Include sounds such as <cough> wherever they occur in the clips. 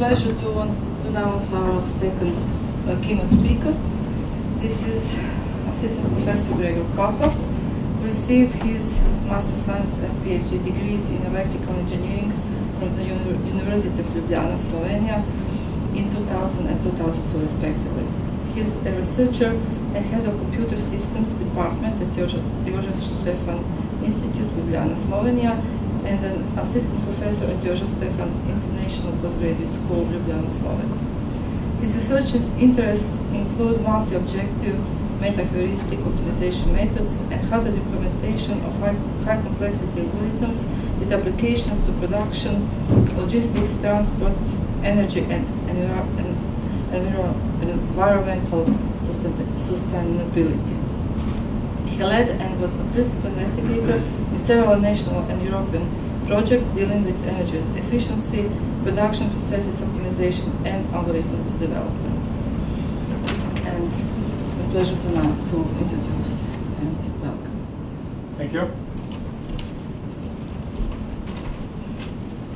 pleasure to, to announce our second uh, keynote speaker. This is Assistant Professor Gregor Papa, received his Master Science and PhD degrees in Electrical Engineering from the Uni University of Ljubljana, Slovenia, in 2000 and 2002 respectively. He is a researcher and head of Computer Systems Department at Jožef Stefan Institute, Ljubljana, Slovenia, and an assistant professor at Jožef Stefan International Postgraduate School, Ljubljana, Slovenia. His research interests include multi-objective meta-heuristic optimization methods and how the implementation of high, high complexity algorithms with applications to production, logistics, transport, energy, and, and, environmental sustainability. He led and was a principal investigator in several national and European projects dealing with energy efficiency, production processes optimization, and algorithms development. And it's my pleasure to now to introduce and welcome. Thank you.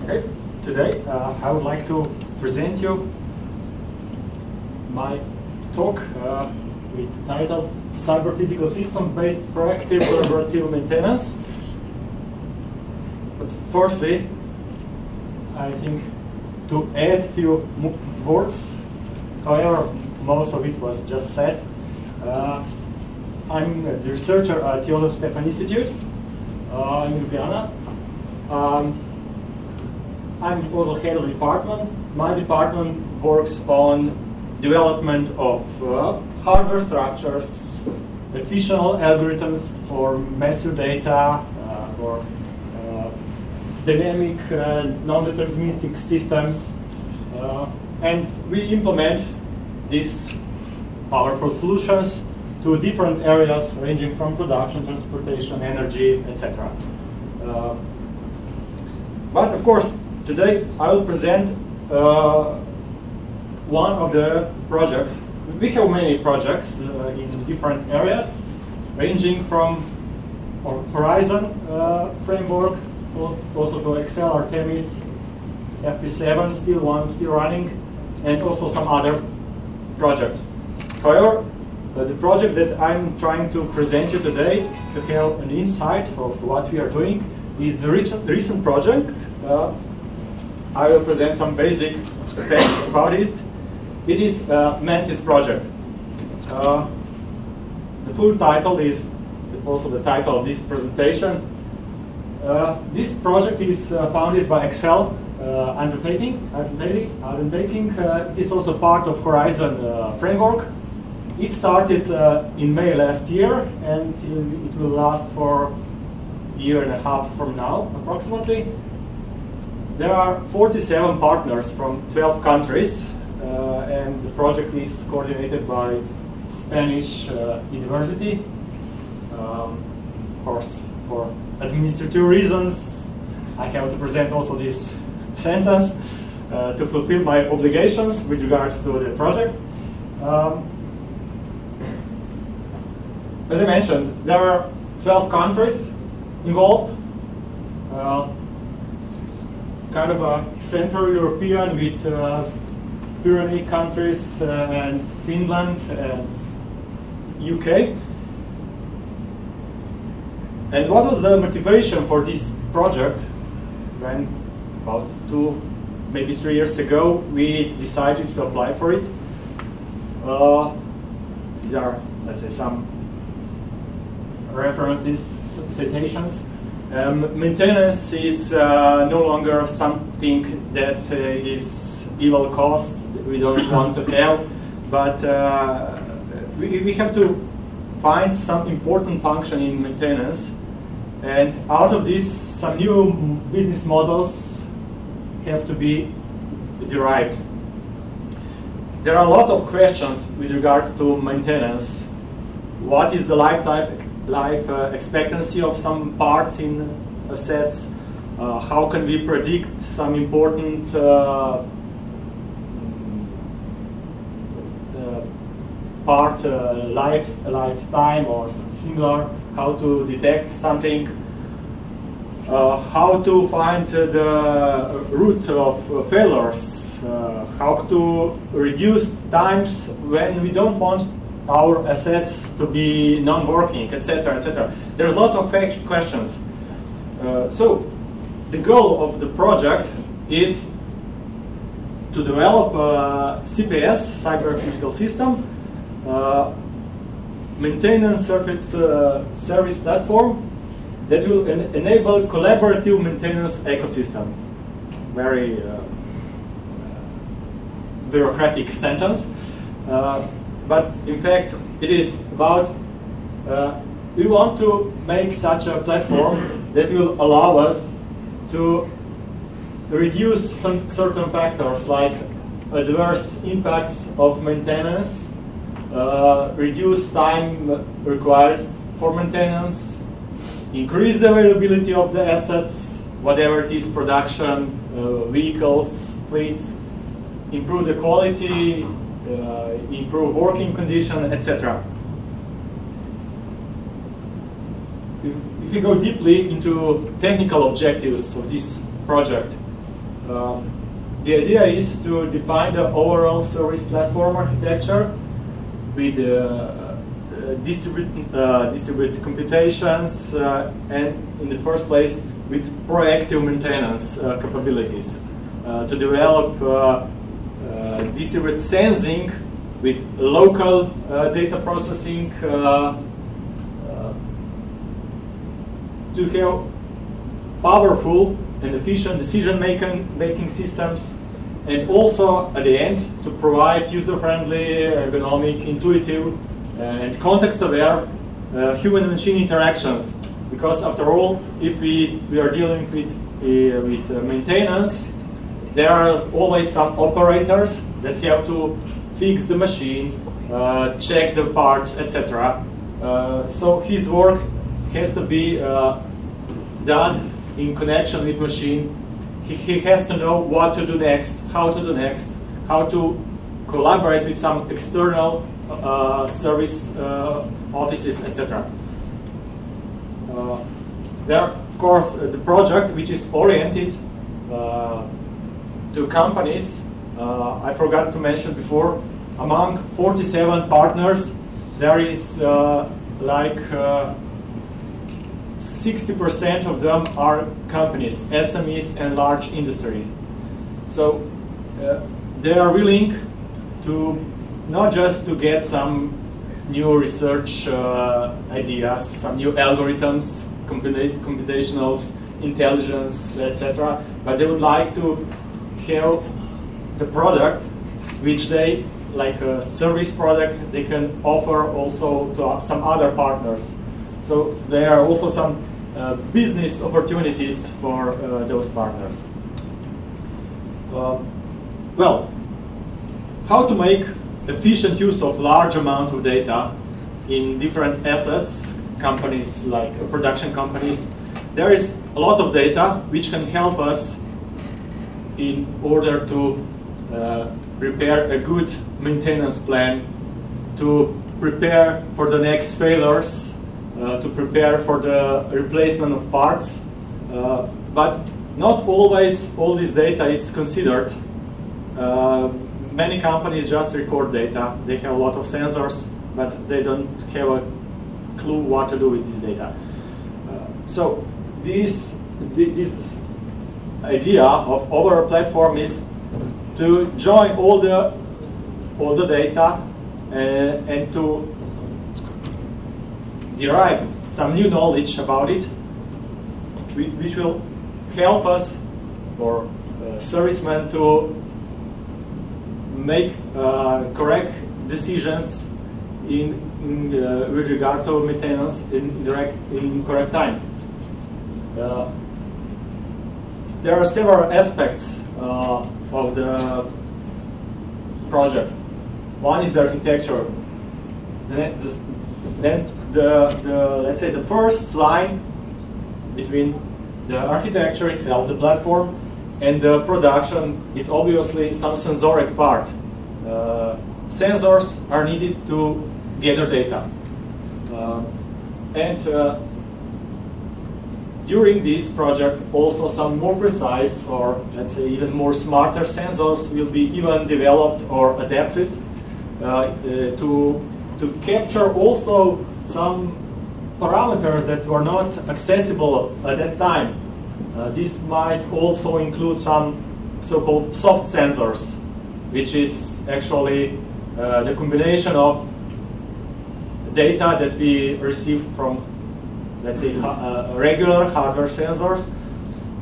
Okay, today uh, I would like to present you my talk uh, with title cyber physical systems based proactive collaborative maintenance. But firstly, I think to add few words, however, most of it was just said. Uh, I'm the researcher at the Jožef Stefan Institute uh, in Ljubljana. Um, I'm also head of department. My department works on development of uh, hardware structures, efficient algorithms for massive data, uh, dynamic uh, non-deterministic systems, and we implement these powerful solutions to different areas ranging from production, transportation, energy, etc. Uh, but of course, today I will present uh, one of the projects we have many projects uh, in different areas, ranging from Horizon uh, framework, also to ECSEL, Artemis, FP7, still one, still running, and also some other projects. However, uh, the project that I'm trying to present you today to have an insight of what we are doing is the recent project. Uh, I will present some basic facts about it it is a Mantis project. Uh, the full title is also the title of this presentation. Uh, this project is uh, founded by ECSEL uh, undertaking. Undertaking. undertaking. It is also part of Horizon framework. It started in May last year, and it will last for a year and a half from now, approximately. There are 47 partners from 12 countries uh, and the project is coordinated by Spanish uh, University. Um, of course, for administrative reasons, I have to present also this sentence uh, to fulfill my obligations with regards to the project. Um, as I mentioned, there are 12 countries involved. Uh, kind of a Central European with uh, Pyrenees countries uh, and Finland and UK. And what was the motivation for this project when about two, maybe three years ago, we decided to apply for it? Uh, these are, let's say, some references, citations. Um, maintenance is uh, no longer something that uh, is evil cost we don't <coughs> want to have, but uh, we, we have to find some important function in maintenance, and out of this, some new business models have to be derived. There are a lot of questions with regards to maintenance. What is the lifetime life uh, expectancy of some parts in assets? Uh, how can we predict some important uh, part uh, life, lifetime or similar, how to detect something, uh, how to find the root of failures, uh, how to reduce times when we don't want our assets to be non-working, etc., etc. There's a lot of questions. Uh, so the goal of the project is to develop a CPS, Cyber Physical System, uh, maintenance service, uh, service platform that will en enable collaborative maintenance ecosystem. Very uh, bureaucratic sentence. Uh, but in fact, it is about uh, we want to make such a platform that will allow us to reduce some certain factors like adverse impacts of maintenance, uh, reduce time required for maintenance, increase the availability of the assets, whatever it is, production, uh, vehicles, fleets, improve the quality, uh, improve working condition, etc. If, if we go deeply into technical objectives of this project, um, the idea is to define the overall service platform architecture with uh, distributed, uh, distributed computations uh, and in the first place with proactive maintenance uh, capabilities uh, to develop uh, distributed sensing with local data processing to have powerful and efficient decision-making making systems, and also at the end to provide user-friendly, ergonomic, intuitive, and context-aware uh, human-machine interactions. Because after all, if we, we are dealing with, uh, with uh, maintenance, there are always some operators that have to fix the machine, uh, check the parts, etc. Uh, so his work has to be uh, done in connection with machine. He, he has to know what to do next, how to do next, how to collaborate with some external uh, service uh, offices, etc. Uh, there, of course, uh, the project which is oriented uh, to companies. Uh, I forgot to mention before, among 47 partners, there is like 60% of them are companies, SMEs and large industry. So uh, they are willing to not just to get some new research uh, ideas, some new algorithms, computational intelligence, etc., but they would like to have the product which they, like a service product, they can offer also to some other partners. So there are also some uh, business opportunities for uh, those partners. Uh, well, how to make efficient use of large amount of data in different assets, companies like production companies. There is a lot of data which can help us in order to uh, prepare a good maintenance plan, to prepare for the next failures uh, to prepare for the replacement of parts. Uh, but not always all this data is considered. Uh, many companies just record data. They have a lot of sensors, but they don't have a clue what to do with this data. Uh, so this, this idea of our platform is to join all the all the data uh, and to derive some new knowledge about it, which will help us or uh, servicemen to make uh, correct decisions in, in uh, with regard to maintenance in direct in correct time. Uh, there are several aspects uh, of the project. One is the architecture. Then, then the, the, let's say, the first line between the architecture itself, the platform, and the production is obviously some sensoric part. Uh, sensors are needed to gather data. Uh, and uh, during this project, also some more precise or let's say even more smarter sensors will be even developed or adapted uh, uh, to, to capture also some parameters that were not accessible at that time. Uh, this might also include some so-called soft sensors, which is actually uh, the combination of data that we receive from let's say, uh, regular hardware sensors.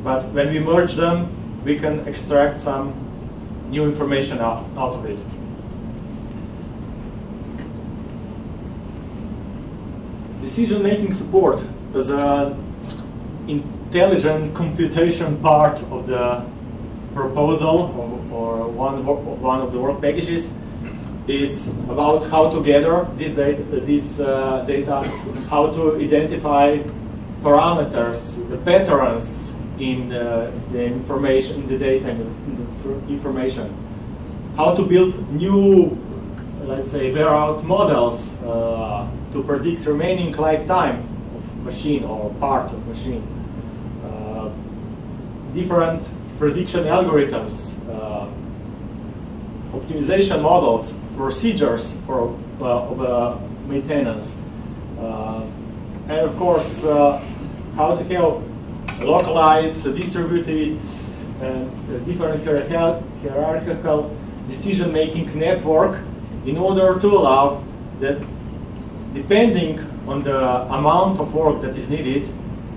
But when we merge them, we can extract some new information out, out of it. Decision-making support as an intelligent computation part of the proposal or, or one, one of the work packages is about how to gather this data, this, uh, data, how to identify parameters, the patterns in the, the information, the data, in the, the information, how to build new, let's say, wear-out models uh, to predict remaining lifetime of machine or part of machine, uh, different prediction algorithms, uh, optimization models procedures for uh, uh, maintenance. And of course, how to help localize, distributed, and different hierarchical decision-making network in order to allow that depending on the amount of work that is needed,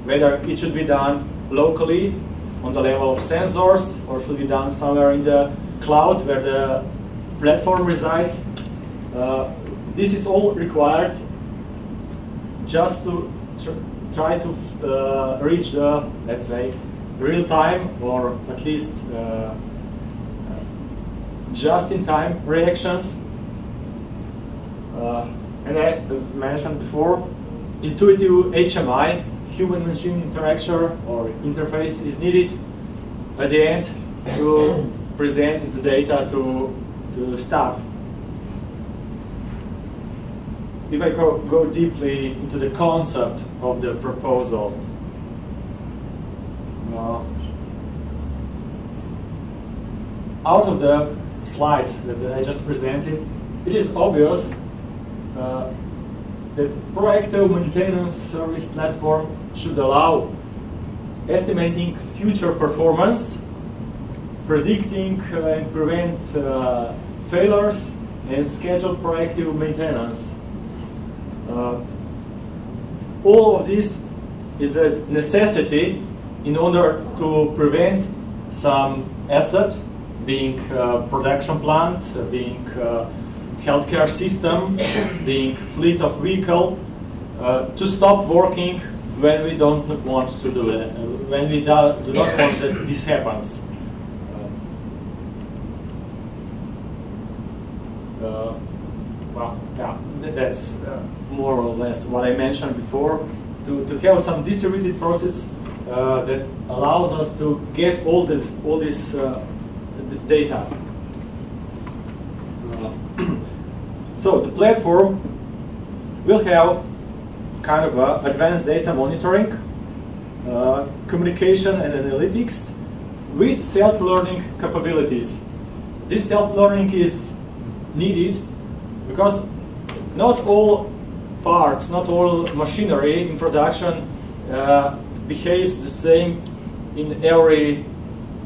whether it should be done locally on the level of sensors or should be done somewhere in the cloud where the platform resides. Uh, this is all required just to tr try to uh, reach the, let's say, real time or at least uh, just in time reactions. Uh, and I, as mentioned before, intuitive HMI, human machine interaction or interface is needed at the end to <coughs> present the data to to staff. If I go, go deeply into the concept of the proposal, uh, out of the slides that, I just presented, it is obvious uh, that proactive maintenance service platform should allow estimating future performance, predicting uh, and prevent uh, failures and schedule proactive maintenance. Uh, all of this is a necessity in order to prevent some asset, being production plant, being healthcare system, being fleet of vehicle, uh, to stop working when we don't want to do it, when we do, do not want that this happens. Uh, well, yeah, that's uh, more or less what I mentioned before, to, to have some distributed process uh, that allows us to get all this, all this data. So the platform will have kind of advanced data monitoring, uh, communication and analytics with self-learning capabilities. This self-learning is needed because not all parts, not all machinery in production uh, behaves the same in every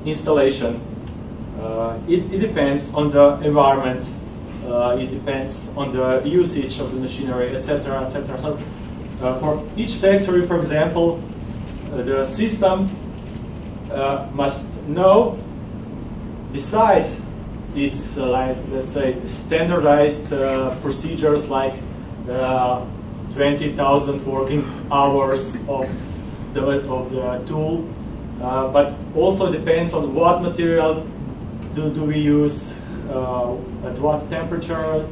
installation. Uh, it, it, depends on the environment, it depends on the usage of the machinery, etc., etc. So, uh, for each factory, for example, uh, the system uh, must know, besides it's uh, like, let's say, standardized uh, procedures like uh, 20,000 working hours of the, of the tool, uh, but also depends on what material do, do we use, uh, at what temperature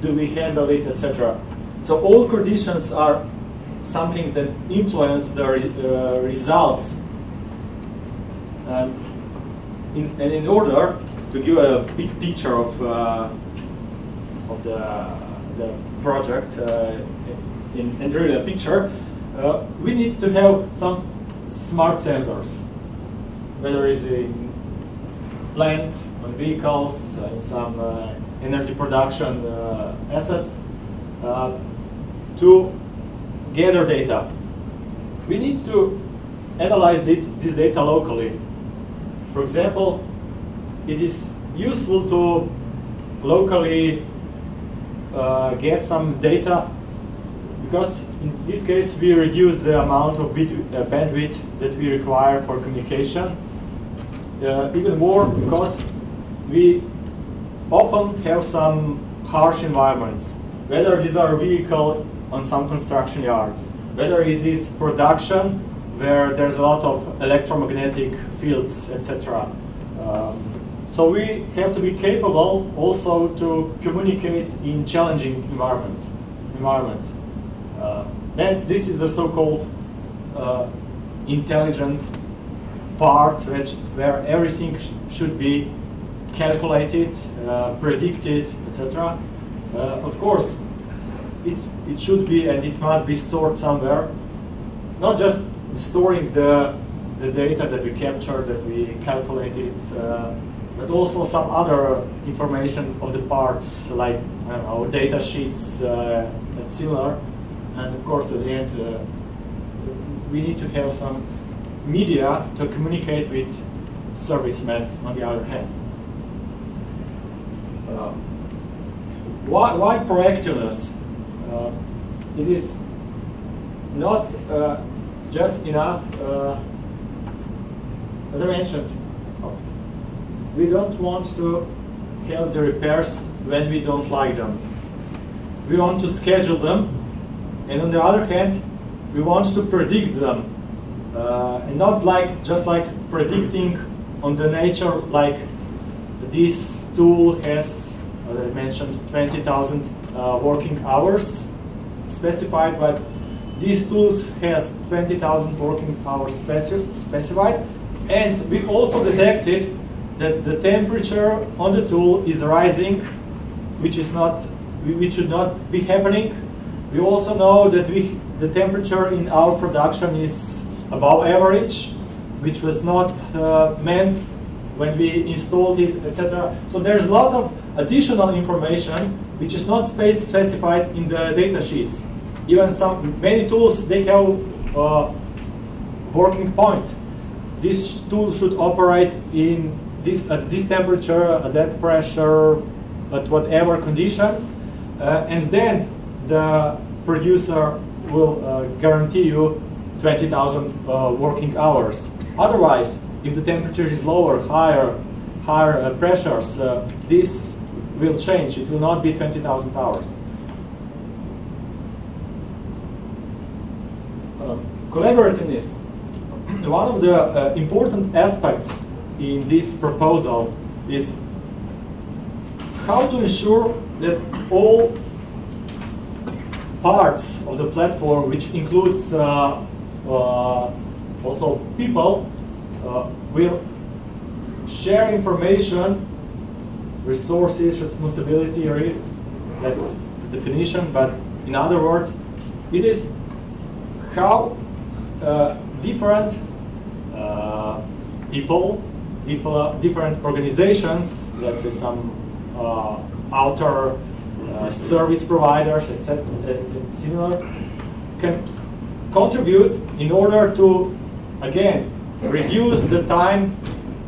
do we handle it, etc. So all conditions are something that influence the re uh, results. In, and in order to give a big picture of uh, of the the project uh, in, and really a picture, uh, we need to have some smart sensors, whether it's in plant, on vehicles, in some uh, energy production uh, assets, uh, to gather data. We need to analyze this data locally. For example, it is useful to locally uh, get some data because in this case we reduce the amount of bit, uh, bandwidth that we require for communication. Uh, even more because we often have some harsh environments, whether these are vehicle on some construction yards, whether it is production where there's a lot of electromagnetic fields, etc. Um, so we have to be capable also to communicate in challenging environments. environments. Uh, and this is the so-called uh, intelligent part which, where everything sh should be calculated, uh, predicted, etc. Uh, of course, it, it should be and it must be stored somewhere. Not just storing the, the data that we captured, that we calculated, uh, but also some other information of the parts, like know, data sheets uh, and similar. And of course, at the end, uh, we need to have some media to communicate with servicemen on the other hand. Uh, why, why proactiveness? Uh, it is not uh, just enough, uh, as I mentioned, oops, we don't want to have the repairs when we don't like them. We want to schedule them, and on the other hand, we want to predict them, uh, and not like just like predicting on the nature like this tool has, as I mentioned, 20,000 uh, working hours specified, but these tools has 20,000 working hours speci specified, and we also detected that the temperature on the tool is rising, which is not, which should not be happening. We also know that we, the temperature in our production is above average, which was not uh, meant when we installed it, etc. So there's a lot of additional information which is not space specified in the data sheets. Even some many tools they have uh, working point. This tool should operate in this at this temperature, at that pressure, at whatever condition, uh, and then the producer will uh, guarantee you 20,000 uh, working hours. Otherwise, if the temperature is lower, higher, higher uh, pressures, uh, this will change. It will not be 20,000 hours. Uh, collaborativeness. One of the uh, important aspects in this proposal is how to ensure that all parts of the platform, which includes uh, uh, also people, will share information, resources, responsibility, risks. That's the definition, but in other words, it is how uh, different uh, people, different organizations, let's say some uh, outer uh, service providers, etc., similar, can contribute in order to, again, reduce the time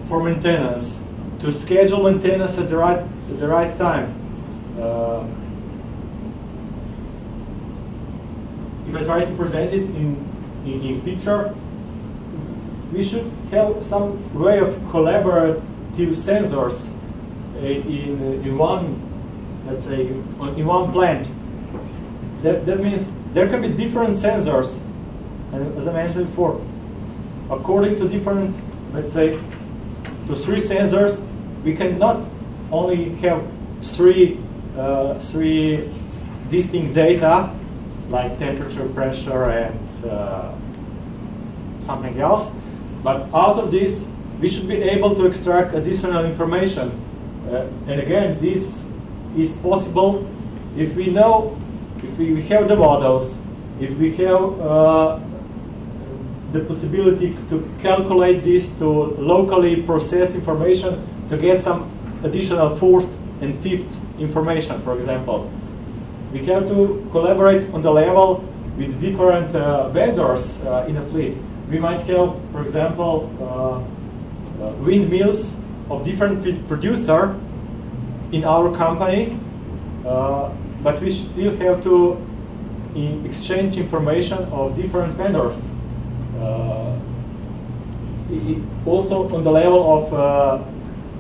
for maintenance, to schedule maintenance at the right, at the right time. Uh, if I try to present it in, in, in picture, we should have some way of collaborative sensors uh, in, in one, let's say, in one plant. That, that means there can be different sensors, as I mentioned before, according to different, let's say, to three sensors, we can not only have three, uh, three distinct data, like temperature, pressure, and uh, something else, but out of this, we should be able to extract additional information. Uh, and again, this is possible if we know, if we have the models, if we have uh, the possibility to calculate this, to locally process information, to get some additional fourth and fifth information, for example. We have to collaborate on the level with different uh, vendors uh, in a fleet. We might have, for example, uh, uh windmills of different producer in our company, uh, but we still have to exchange information of different vendors. Uh, also on the level of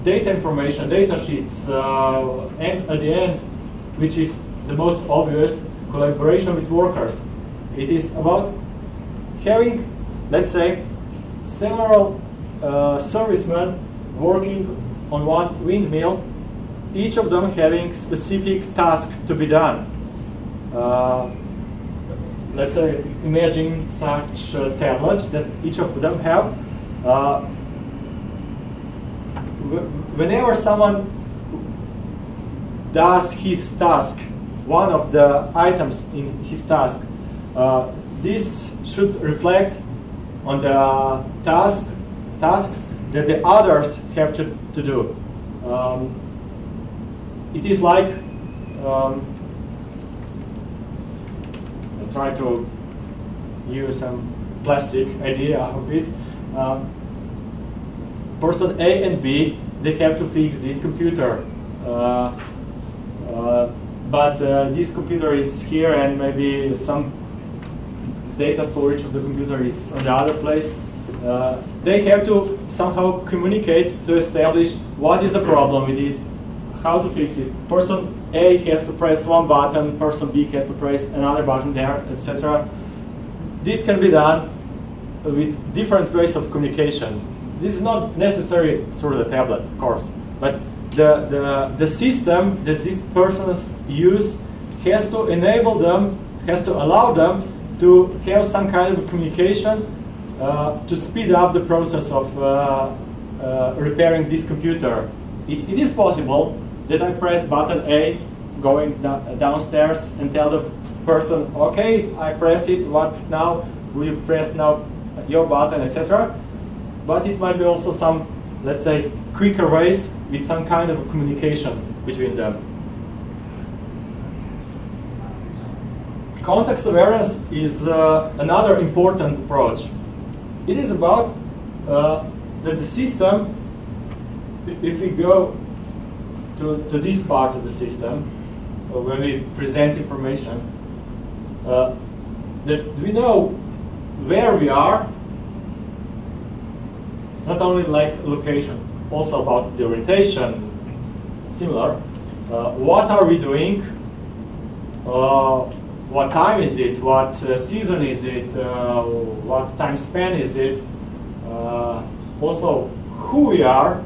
data information, data sheets, and at the end, which is the most obvious, collaboration with workers. It is about having, let's say, several uh, servicemen working on one windmill, each of them having specific task to be done. Uh, let's say, imagine such a tablet that each of them have. Uh, whenever someone does his task, one of the items in his task, uh, this should reflect on the task, tasks that the others have to, to do. Um, it is like, um, try to use some plastic idea of it. Uh, person A and B, they have to fix this computer. Uh, uh, but uh, this computer is here and maybe some data storage of the computer is on the other place. Uh, they have to somehow communicate to establish what is the problem with it, how to fix it. Person A has to press one button, person B has to press another button there, etc. This can be done with different ways of communication. This is not necessary through the tablet, of course, but the, the, the system that these persons use has to enable them, has to allow them to have some kind of communication uh, to speed up the process of uh, uh, repairing this computer. It, it is possible that I press button A going downstairs and tell the person, okay, I press it, what now? Will you press now your button, etc. But it might be also some, let's say, quicker ways with some kind of communication between them. Context awareness is uh, another important approach. It is about uh, that the system, if we go to, to this part of the system, uh, where we present information, uh, that we know where we are, not only like location, also about the orientation, similar. Uh, what are we doing? Uh, what time is it, what uh, season is it, uh, what time span is it, also who we are,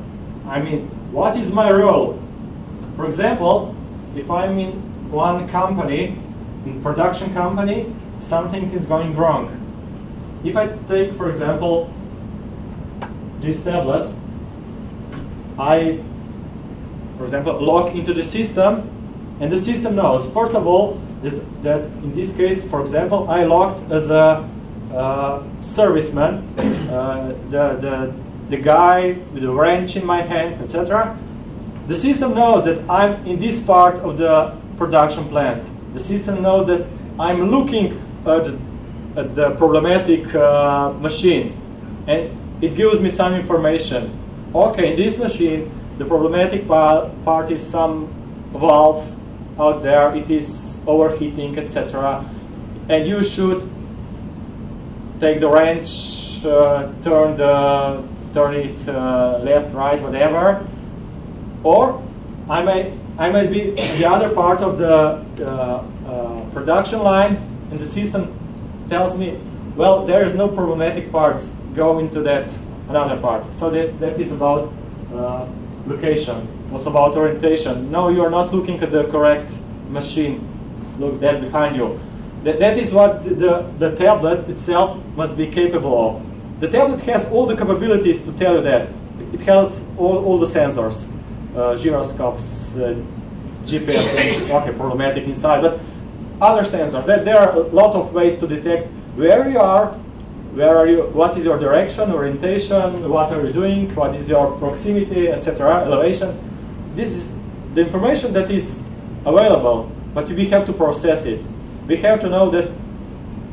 I mean, what is my role? For example, if I'm in one company, in production company, something is going wrong. If I take, for example, this tablet, I, for example, log into the system, and the system knows, first of all, is that in this case, for example, I logged as a uh, serviceman, uh, the, the, the guy with the wrench in my hand, etc. The system knows that I'm in this part of the production plant. The system knows that I'm looking at, at the problematic uh, machine, and it gives me some information. Okay, in this machine, the problematic part is some valve out there. It is overheating, etc. And you should take the wrench, uh, turn the turn it uh, left, right, whatever. Or I may I might be the other part of the uh, uh, production line, and the system tells me, well, there is no problematic parts. Go into that another part. So that that is about uh, location. Also about orientation. No, you are not looking at the correct machine look that behind you. That, that is what the, the tablet itself must be capable of. The tablet has all the capabilities to tell you that. It has all, all the sensors, gyroscopes, uh, GPS, okay, problematic inside, but other sensors. There, there are a lot of ways to detect where you are, where are you, what is your direction, orientation, what are you doing, what is your proximity, etc., elevation. This is the information that is available, but we have to process it. We have to know that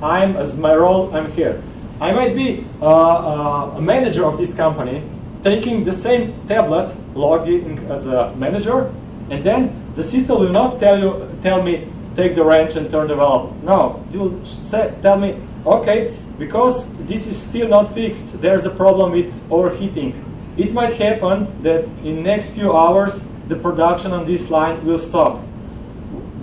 I'm, as my role, I'm here. I might be uh, uh, a manager of this company, taking the same tablet, logging as a manager, and then the system will not tell you, tell me, take the wrench and turn the valve. No, you will say, tell me, okay, because this is still not fixed, there's a problem with overheating. It might happen that in next few hours, the production on this line will stop.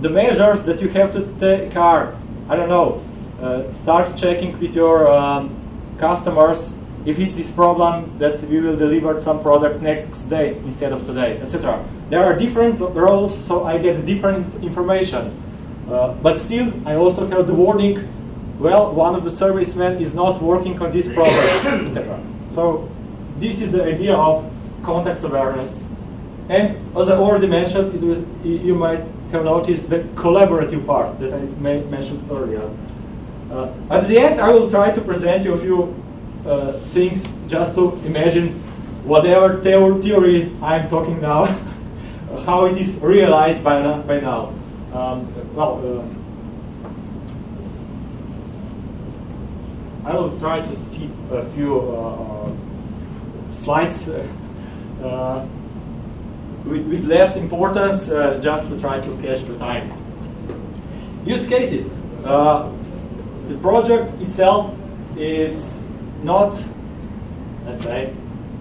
The measures that you have to take are, I don't know, uh, start checking with your um, customers if it is problem that we will deliver some product next day instead of today, etc. There are different roles, so I get different information. Uh, but still, I also have the warning, well, one of the servicemen is not working on this problem, <coughs> etc. So this is the idea of context awareness. And as I already mentioned, it was, you might have noticed the collaborative part that I mentioned earlier. Uh, at the end, I will try to present you a few uh, things just to imagine whatever theory I'm talking now, <laughs> how it is realized by, now. By now. Um, well, uh, I will try to skip a few uh, slides <laughs> uh, with, with, less importance uh, just to try to catch the time. Use cases. Uh, the project itself is not, let's say,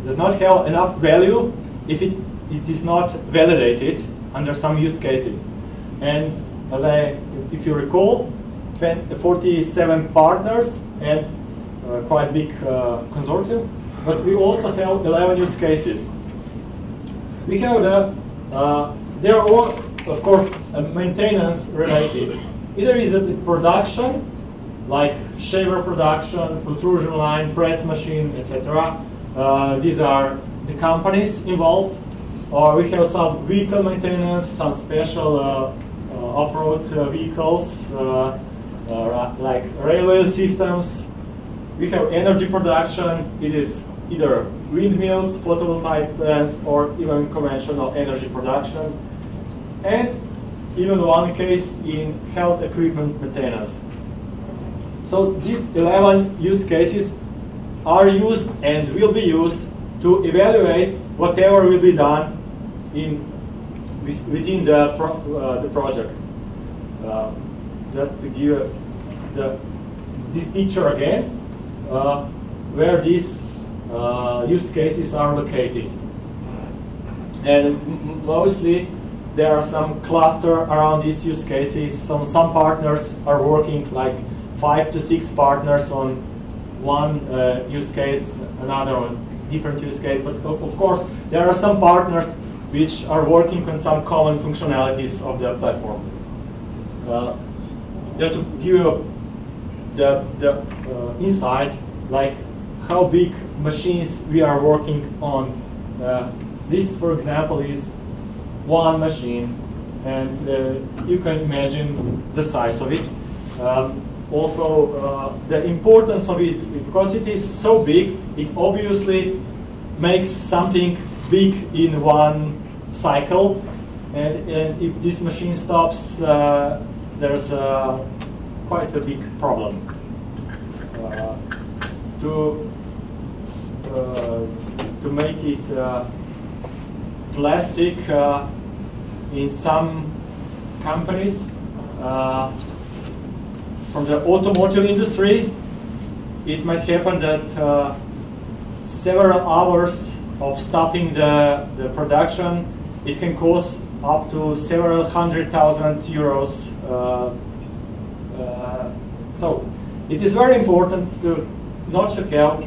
does not have enough value if it, it is not validated under some use cases. And as I, if you recall, 47 partners and uh, quite big uh, consortium, but we also have 11 use cases. We have the, uh, they are all, of course, uh, maintenance related. Either is it production, like shaver production, pultrusion line, press machine, etc. Uh, these are the companies involved. Or we have some vehicle maintenance, some special uh, uh, off-road uh, vehicles, uh, uh, like railway systems. We have energy production. It is either windmills, photovoltaic plants, or even conventional energy production. And even one case in health equipment maintenance. So these 11 use cases are used and will be used to evaluate whatever will be done in within the, pro, uh, the project. Uh, just to give the, this picture again, uh, where these uh, use cases are located. And mostly there are some cluster around these use cases. Some, some partners are working like five to six partners on one uh, use case, another on different use case. But of, course, there are some partners which are working on some common functionalities of the platform. Uh, just to give you the, the uh, insight, like how big machines we are working on. Uh, this, for example, is one machine, and uh, you can imagine the size of it. Um, also uh, the importance of it, because it is so big, it obviously makes something big in one cycle. And, and if this machine stops, uh, there's uh, quite a big problem. Uh, to, uh, to make it uh, plastic in some companies, from the automotive industry, it might happen that uh, several hours of stopping the, the production, it can cost up to several hundred thousand euros. Uh, uh, so it is very important to not to have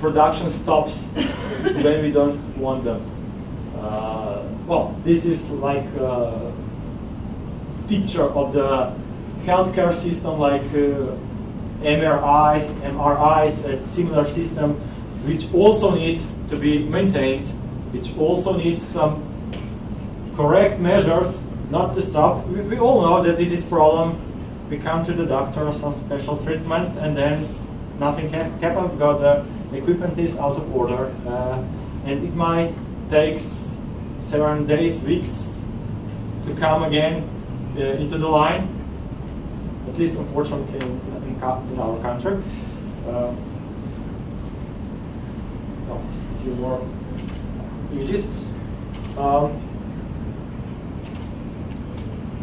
production stops <laughs> when we don't want them. Uh, well, this is like a picture of the healthcare system like uh, MRIs, MRIs, a similar system, which also need to be maintained, which also needs some correct measures not to stop. We, we all know that it is problem. We come to the doctor, some special treatment, and then nothing ha happens because the equipment is out of order, uh, and it might take several days, weeks to come again uh, into the line. At least, unfortunately, in, in, our country. Uh, oh, a few more images. Um,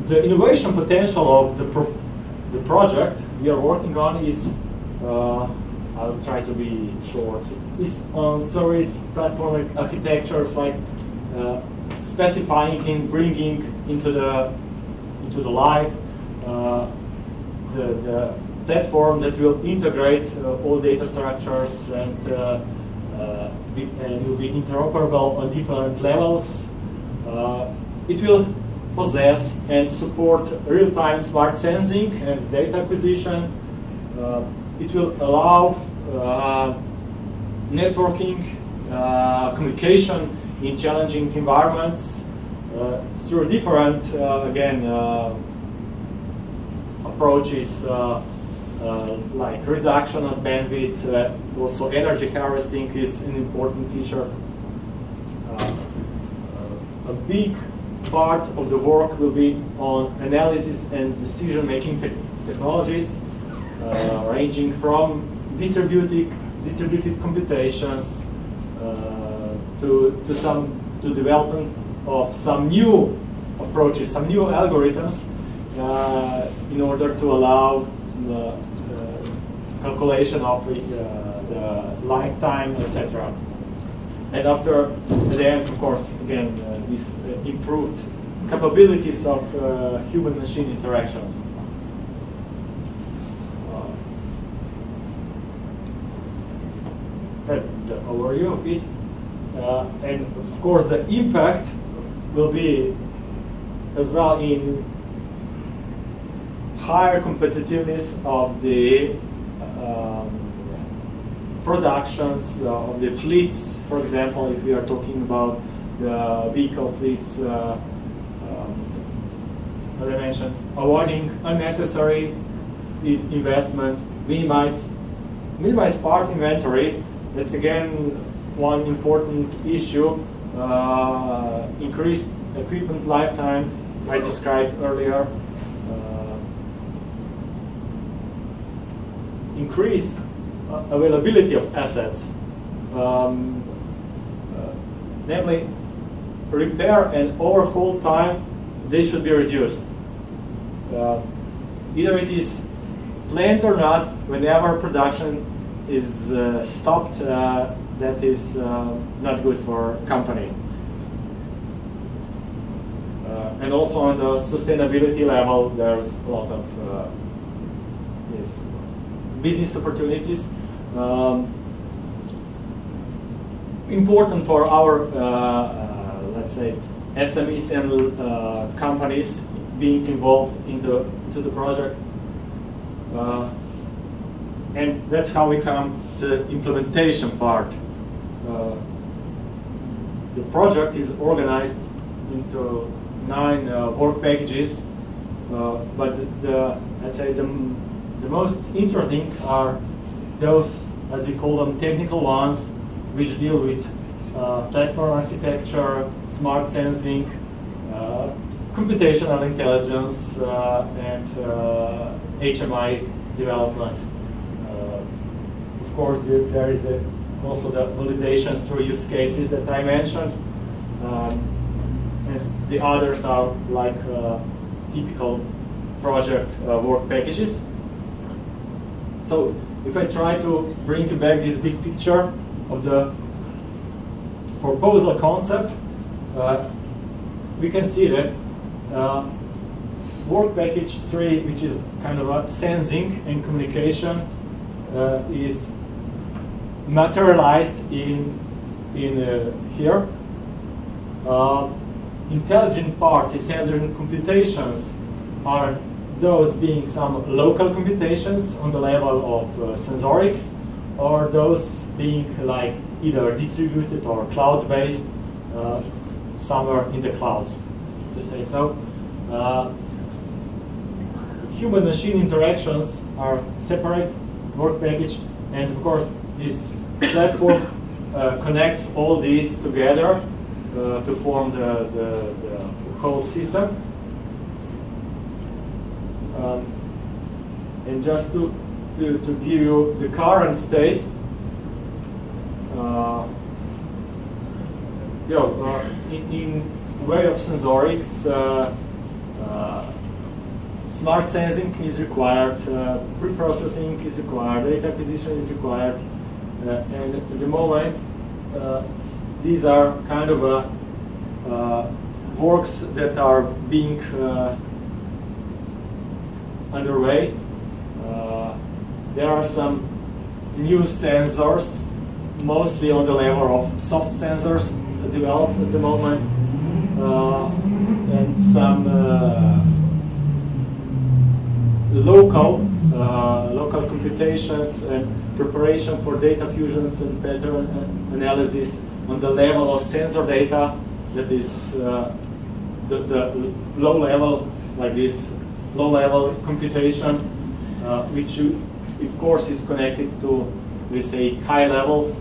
the innovation potential of the, pro the project we are working on is, uh, I'll try to be short, is on service platform architectures like uh, specifying and bringing into the into the life uh, the, the platform that will integrate uh, all data structures and, uh, uh, and will be interoperable on different levels. it will possess and support real-time smart sensing and data acquisition. Uh, it will allow uh, networking, uh, communication in challenging environments uh, through different, uh, again, uh, approaches like reduction of bandwidth, also energy harvesting is an important feature. a big part of the work will be on analysis and decision-making te technologies, uh, ranging from distributed, distributed computations uh, to, to some to development of some new approaches, some new algorithms uh, in order to allow the, calculation of the, uh, lifetime, etc. And after the end, of course, again, uh, these uh, improved capabilities of uh, human-machine interactions. Uh, that's the overview of it. Uh, and of course, the impact will be as well in higher competitiveness of the um, productions uh, of the fleets for example, if we are talking about the vehicle fleets, uh, um, as I mentioned, avoiding unnecessary investments, minimize, minimize part inventory. That's again one important issue. Uh, increased equipment lifetime I described earlier. Uh, increase uh, availability of assets. Um, namely repair and overhaul time, they should be reduced. Uh, either it is planned or not, whenever production is uh, stopped, uh, that is uh, not good for company. Uh, and also on the sustainability level, there's a lot of uh, business opportunities. Um, important for our, uh, uh, let's say, SMEs and uh, companies being involved in the, into the project. and that's how we come to the implementation part. the project is organized into nine uh, work packages, uh, but the, let's say the, the most interesting are those, as we call them, technical ones which deal with uh, platform architecture, smart sensing, uh, computational intelligence, uh, and HMI uh, development. Uh, of course, there is the, also the validations through use cases that I mentioned. Um, and the others are like typical project work packages. So if I try to bring you back this big picture, of the proposal concept, uh, we can see that uh, work package 3, which is kind of a sensing and communication, uh, is materialized in, in uh, here. Uh, intelligent part, intelligent computations are those being some local computations on the level of uh, sensorics, or those being like either distributed or cloud-based uh, somewhere in the clouds, to say so. Uh, Human-machine interactions are separate work package, And of course, this platform uh, connects all these together uh, to form the, the, the, whole system. Um, and just to, to, to, give you the current state, uh, you know, uh, in, in way of sensorics, uh, uh, smart sensing is required, uh, pre-processing is required, data acquisition is required, uh, and at the moment, these are kind of works that are being underway. there are some new sensors, mostly on the level of soft sensors developed at the moment, and some local uh, local computations and preparation for data fusions and pattern analysis on the level of sensor data that is uh, the, the, low level like this low level computation uh, which of course is connected to we say high level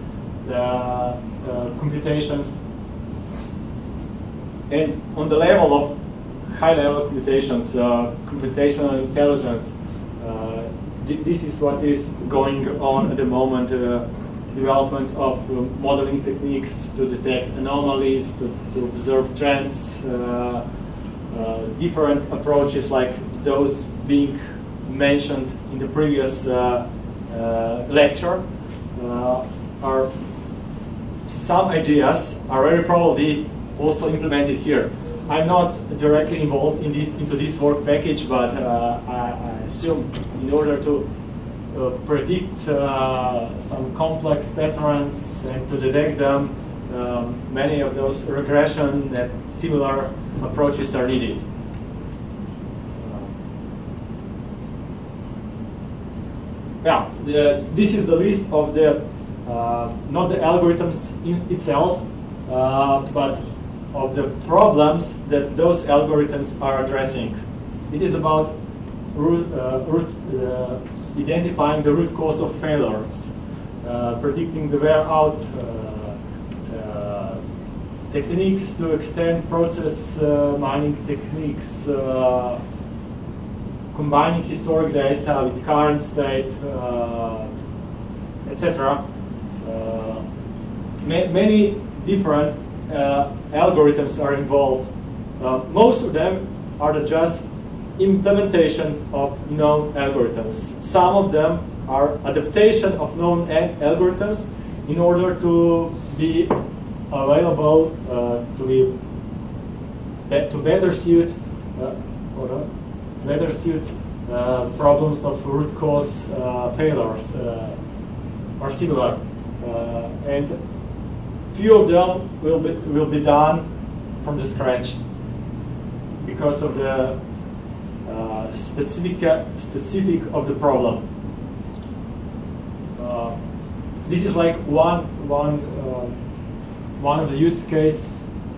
uh, uh, computations and on the level of high-level computations, uh, computational intelligence. Uh, this is what is going on at the moment. Uh, development of modeling techniques to detect anomalies, to, to observe trends, different approaches like those being mentioned in the previous lecture are some ideas are very probably also implemented here. I'm not directly involved in this, into this work package, but uh, I, I, assume in order to uh, predict uh, some complex patterns and to detect them, um, many of those regression and similar approaches are needed. Yeah, the, this is the list of the, uh, not the algorithms in itself, uh, but of the problems that those algorithms are addressing. It is about root, uh, root, uh, identifying the root cause of failures, uh, predicting the wear out techniques to extend process mining techniques, combining historic data with current state, etc. Ma many different uh, algorithms are involved. Uh, most of them are just implementation of known algorithms. Some of them are adaptation of known algorithms in order to be available uh, to be to better suit uh, better suit uh, problems of root cause uh, failures or similar. and few of them will be, will be done from the scratch because of the uh, specific, specific of the problem. Uh, this is like one, one, uh, one of the use case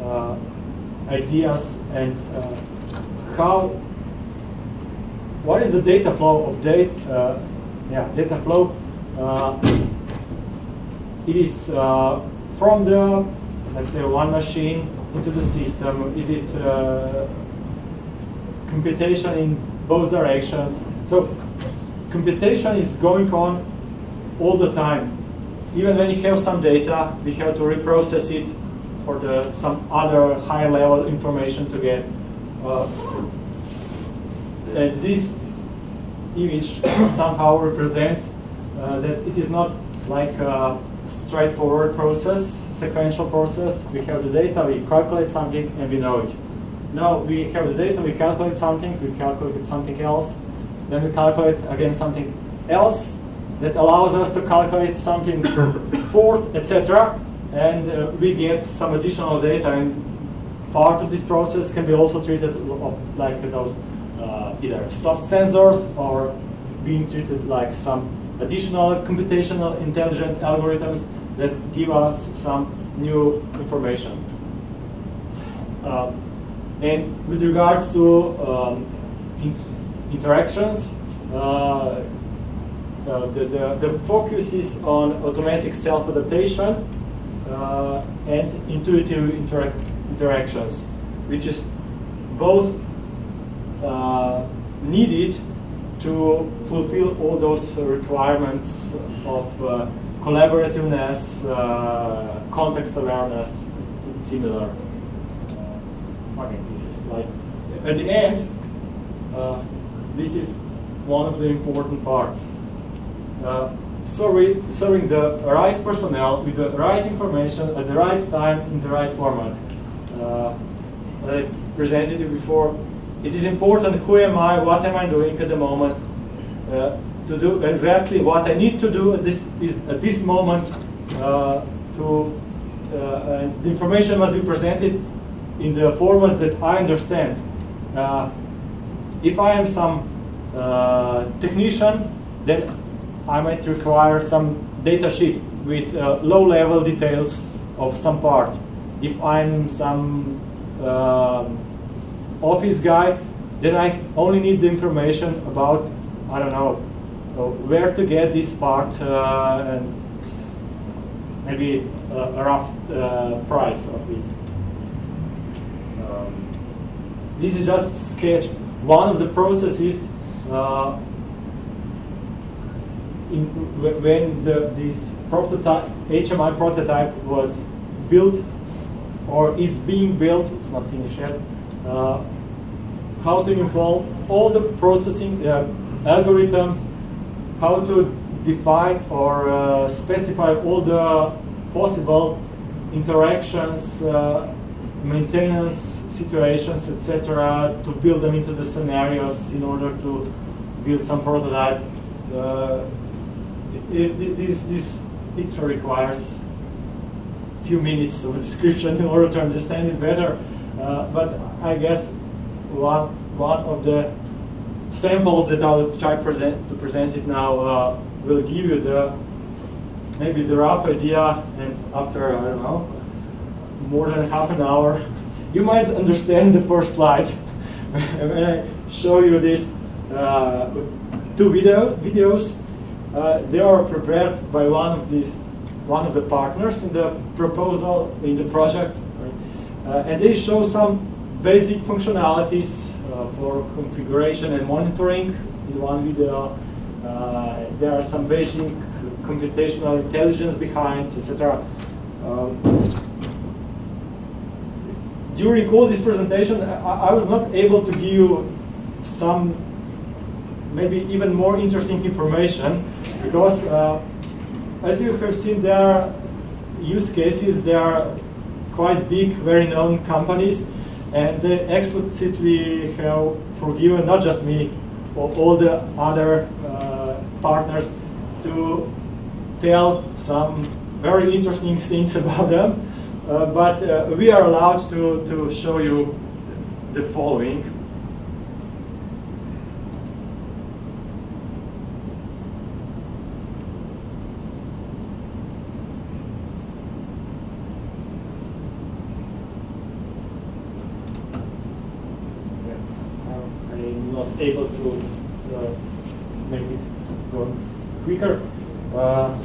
uh, ideas and uh, how, what is the data flow of data, uh, yeah, data flow. it is from the, let's say, one machine into the system? Is it uh, computation in both directions? So computation is going on all the time. Even when you have some data, we have to reprocess it for the, some other high-level information to get. Uh, and this image <coughs> somehow represents uh, that it is not like a straightforward process, sequential process. We have the data, we calculate something, and we know it. Now we have the data, we calculate something, we calculate something else, then we calculate again something else that allows us to calculate something <coughs> fourth, etc. And uh, we get some additional data, and part of this process can be also treated like those uh, either soft sensors or being treated like some additional computational intelligent algorithms that give us some new information. Uh, and with regards to um, in interactions, uh, uh, the, the, the, focus is on automatic self-adaptation uh, and intuitive interac interactions, which is both needed to fulfill all those requirements of uh, collaborativeness, uh, context awareness, similar. Uh, this is like, at the end, this is one of the important parts. Uh, serving the right personnel with the right information at the right time in the right format. Uh, I presented you before. It is important who am I, what am I doing at the moment, uh, to do exactly what I need to do at this, is, at this moment uh, to, uh, the information must be presented in the format that I understand. Uh, if I am some uh, technician, then I might require some data sheet with uh, low-level details of some part. If I'm some office guy, then I only need the information about, I don't know, uh, where to get this part uh, and maybe a rough uh, price of it. Um, this is just sketch one of the processes uh, in, when the, this prototype, HMI prototype was built or is being built, it's not finished yet, uh, how to involve all the processing uh, algorithms, how to define or uh, specify all the possible interactions, uh, maintenance situations, etc., to build them into the scenarios in order to build some prototype. Uh, it, it, this, this picture requires a few minutes of a description <laughs> in order to understand it better. Uh, but I guess one, one of the samples that I'll try present, to present it now uh, will give you the maybe the rough idea and after, I don't know, more than half an hour, <laughs> you might understand the first slide. <laughs> When I show you this uh, two video, videos uh, they are prepared by one of these, one of the partners in the proposal, in the project, and they show some basic functionalities uh, for configuration and monitoring in one video. Uh, there are some basic computational intelligence behind, etc. Um, during all this presentation, I, I was not able to give you some maybe even more interesting information because uh, as you have seen there are use cases, there are quite big, very known companies and they explicitly have forgiven not just me, but all the other uh, partners to tell some very interesting things <laughs> about them. Uh, but uh, we are allowed to, to show you the following. Able to uh, make it go quicker. Uh,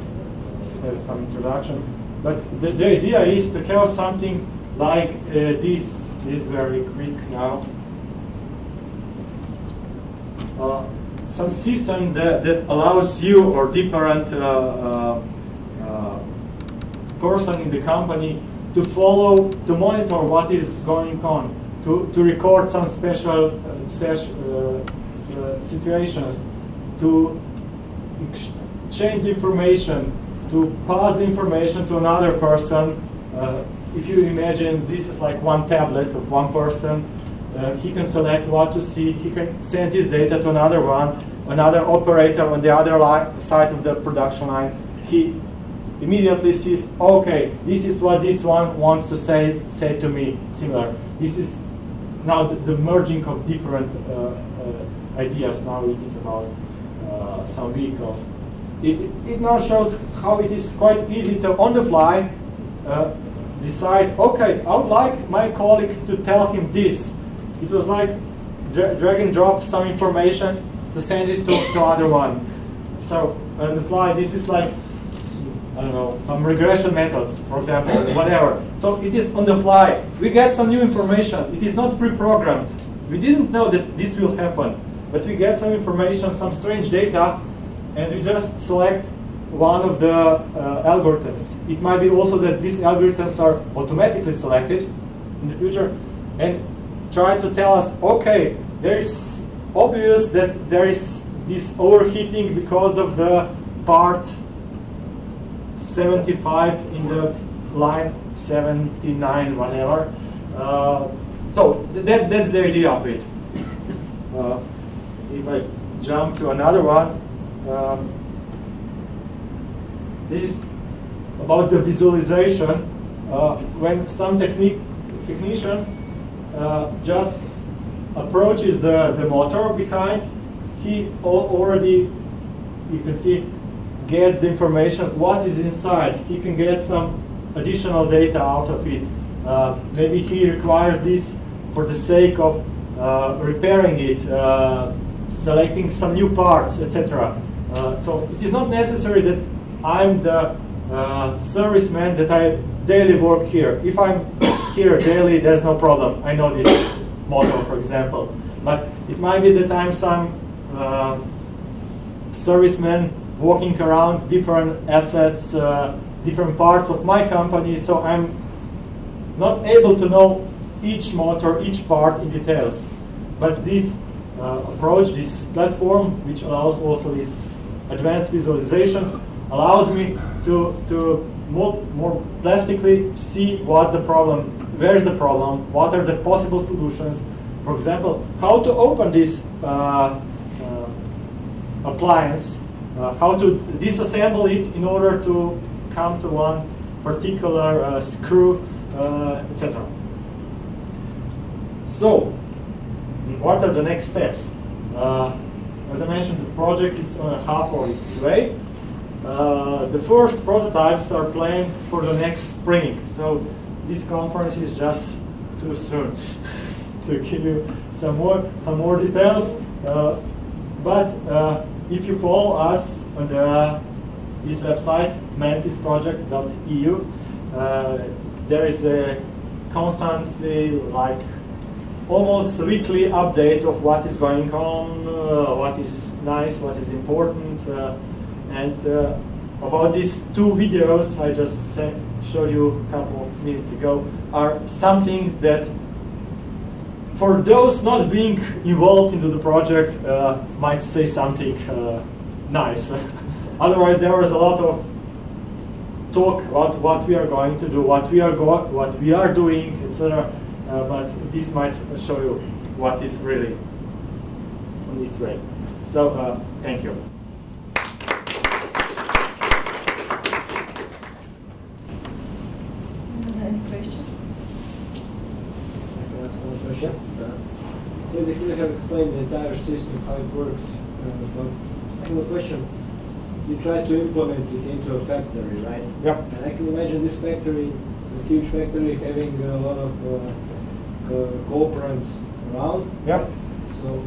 there's some introduction. But the, the idea is to have something like uh, this. This is very quick now. Uh, some system that, that allows you or different uh, uh, person in the company to follow, to monitor what is going on, to, to record some special uh, uh, situations to exchange information, to pass the information to another person. Uh, if you imagine this is like one tablet of one person, uh, he can select what to see, he can send his data to another one, another operator on the other side of the production line. He immediately sees, okay, this is what this one wants to say, say to me, similar. This is now the, the, merging of different uh, uh, ideas, now it is about uh, some vehicles. It, it now shows how it is quite easy to, on the fly, decide, okay, I would like my colleague to tell him this. It was like dra drag and drop some information to send it to, to other one. So on the fly, this is like, I don't know, some regression methods, for example, whatever. So it is on the fly. We get some new information. It is not pre-programmed. We didn't know that this will happen, but we get some information, some strange data, and we just select one of the uh, algorithms. It might be also that these algorithms are automatically selected in the future, and try to tell us, okay, there is obvious that there is this overheating because of the part 75 in the line 79, whatever. Uh, so th that, that's the idea of it. Uh, if I jump to another one, um, this is about the visualization. Uh, when some technique technician uh, just approaches the, the motor behind, he already, you can see, gets the information, what is inside. He can get some additional data out of it. Uh, maybe he requires this for the sake of uh, repairing it, uh, selecting some new parts, etc. Uh, so it is not necessary that I'm the uh, serviceman that I daily work here. If I'm <coughs> here daily, there's no problem. I know this model, for example. But it might be that I'm some uh, serviceman walking around different assets, uh, different parts of my company, so I'm not able to know each motor, each part in details. But this uh, approach, this platform, which allows also these advanced visualizations, allows me to, to more, more plastically see what the problem, where is the problem, what are the possible solutions. For example, how to open this uh, uh, appliance, uh, how to disassemble it in order to come to one particular uh, screw, uh, etc. So, what are the next steps? Uh, as I mentioned, the project is on half of its way. Uh, the first prototypes are planned for the next spring. So this conference is just too soon <laughs> to give you some more some more details. Uh, but uh, if you follow us on the, this website, mantisproject.eu, uh, there is a constantly like almost weekly update of what is going on, uh, what is nice, what is important. Uh, and uh, about these two videos I just showed you a couple of minutes ago are something that for those not being involved into the project uh, might say something uh, nice. <laughs> Otherwise there was a lot of talk about what we are going to do, what we are what we are doing, etc. Uh, but this might show you what is really on its way. So uh, thank you. Basically you have explained the entire system, how it works. Uh, but I have a question. You try to implement it into a factory, right? Yeah. And I can imagine this factory is a huge factory having a lot of uh, cooperants around. Yeah. So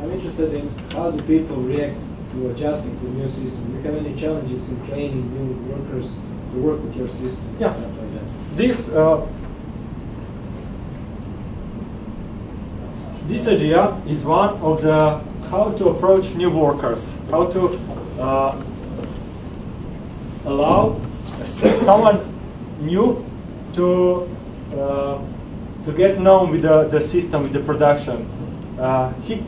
I'm interested in how do people react to adjusting to the new system? Do you have any challenges in training new workers to work with your system? Yeah. Like this this idea is one of the how to approach new workers, how to uh, allow someone new to uh, to get known with the, the system, with the production. Uh, he,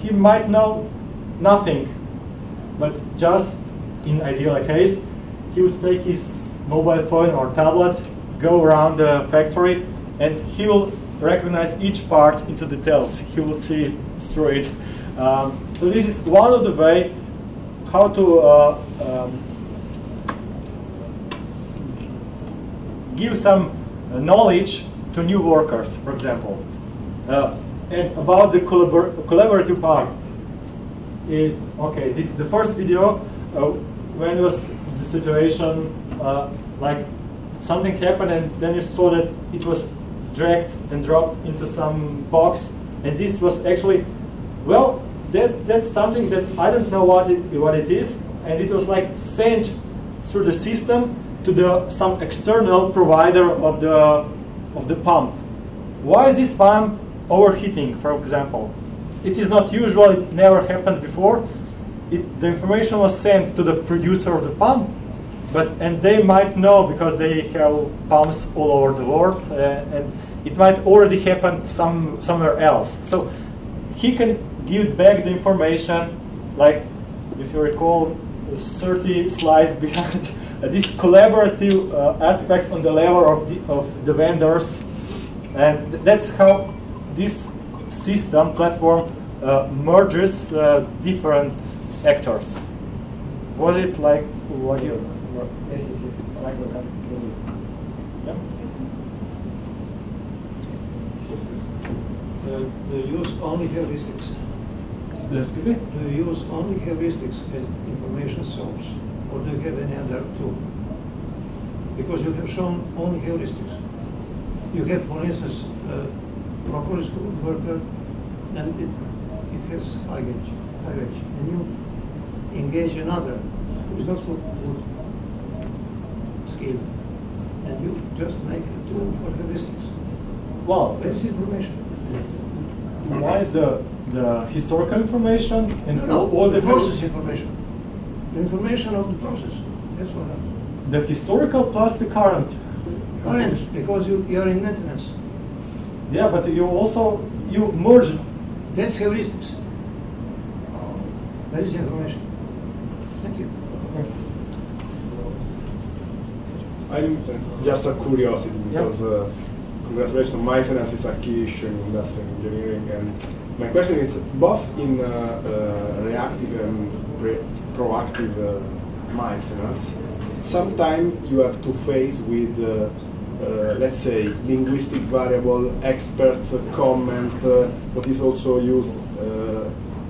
he might know nothing, but just in ideal case, he would take his mobile phone or tablet, go around the factory, and he will recognize each part into details. He would see it. Um, so this is one of the way how to uh, um, give some uh, knowledge to new workers, for example. Uh, and about the collabor collaborative part is, okay, this the first video, uh, when was the situation, uh, like something happened and then you saw that it was dragged and dropped into some box, and this was actually, well, that's, that's something that I don't know what it, what it is, and it was like sent through the system to the some external provider of the of the pump. Why is this pump overheating, for example? It is not usual, it never happened before. It, the information was sent to the producer of the pump, but and they might know because they have pumps all over the world, uh, and it might already happen some somewhere else. So he can give back the information, like if you recall, 30 slides <laughs> behind this collaborative uh, aspect on the level of the, of the vendors, and that's how this system platform uh, merges uh, different actors. Was it like what you? Yes, yes, yes. Like what kind? Yeah. Uh, Do you use only heuristics? Excuse me? Do you use only heuristics as information source, or do you have any other tool? Because you have shown only heuristics. You have, for instance, uh, Prochorus worker, and it, it has high gauge, high and you engage another who is not so good skill, and you just make a tool for heuristics. Wow. That is information. Why is the the historical information and No, no, all, all the process information. The information of the process. That's what I'm. the historical plus the current. Current, because you, you are in maintenance. Yeah, but you also you merge. That's heuristics. That is the information. Thank you. I'm just a curiosity Yeah. because uh, congratulations, maintenance is a key issue in industrial engineering. And my question is both in uh, uh, reactive and proactive uh, maintenance. Sometimes you have to face with, uh, uh, let's say, linguistic variable, expert comment, uh, what is also used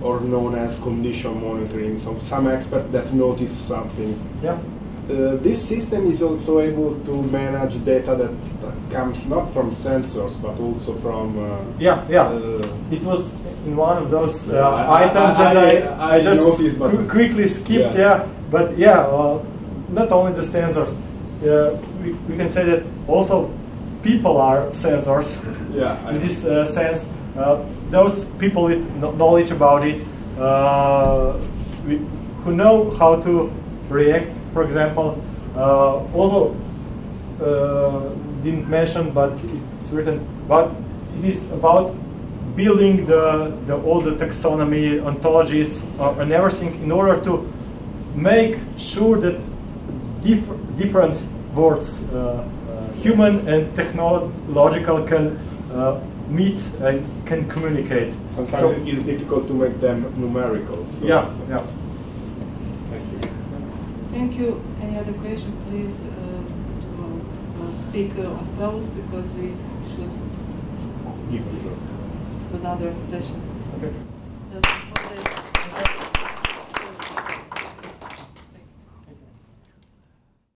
or known as condition monitoring. So some expert that notice something Yeah. Uh, this system is also able to manage data that, comes not from sensors but also from. Uh, Yeah, yeah. uh, It was in one of those uh, I- items I- that I, I- I, just noticed, qu- quickly skipped. Yeah. Yeah, but yeah, uh, not only the sensors. Uh, we, we can say that also people are sensors. <laughs> yeah, in this uh, sense, uh, those people with knowledge about it, uh, we, who know how to react, for example, uh, also uh, didn't mention, but it's written, but it is about building the, the all the taxonomy ontologies uh, and everything in order to make sure that diff- different words, uh, uh, human and technological, can uh, meet and can communicate. sometimes So- it is difficult to make them numerical. So yeah, yeah. Thank you. Any other question, please, uh, to our uh, speaker on those, because we should Give me the floor. another session. Okay.